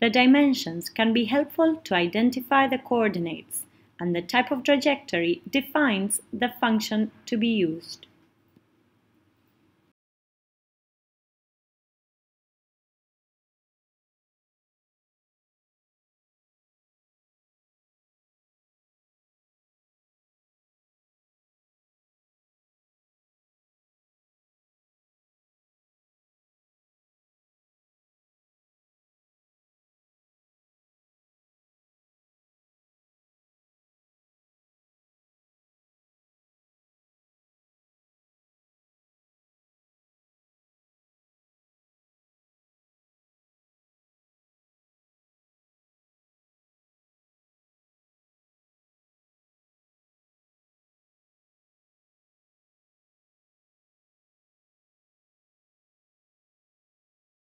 The dimensions can be helpful to identify the coordinates, and the type of trajectory defines the function to be used.